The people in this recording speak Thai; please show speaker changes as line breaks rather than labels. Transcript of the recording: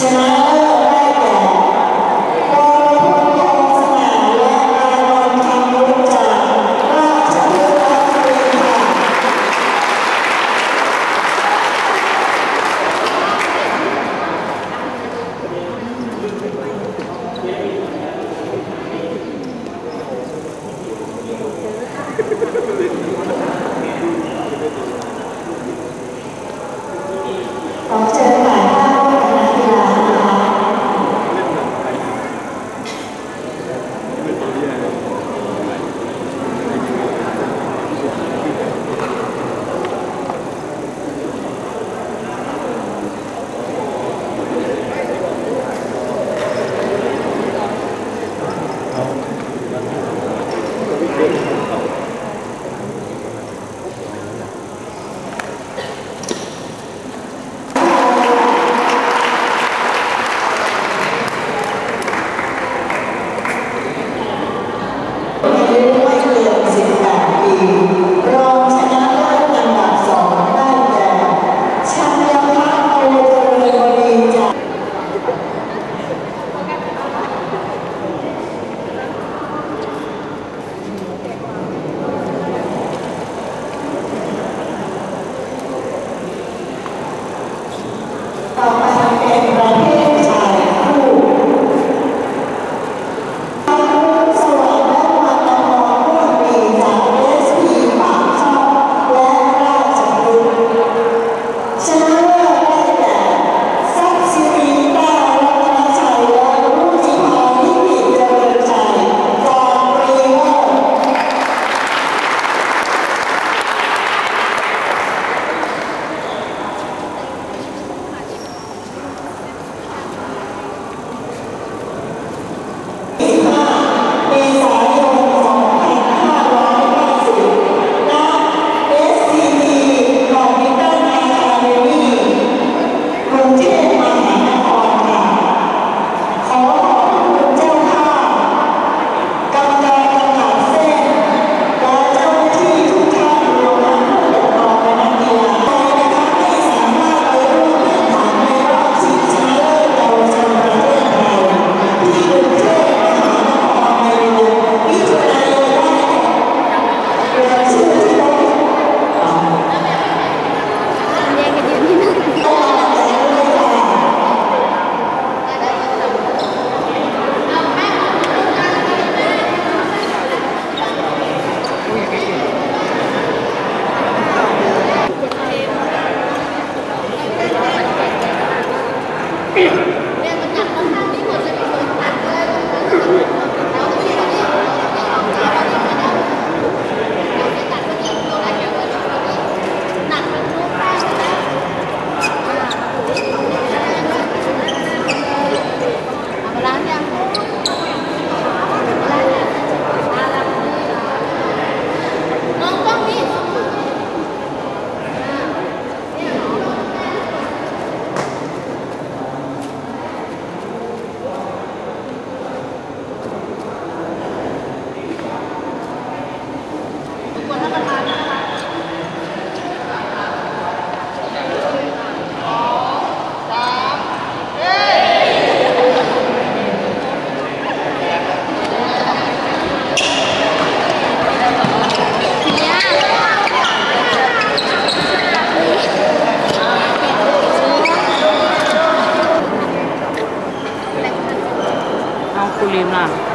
Tonight. 어. มนะ